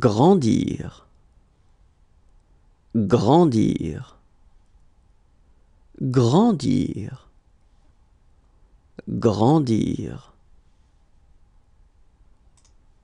grandir, grandir, grandir, grandir.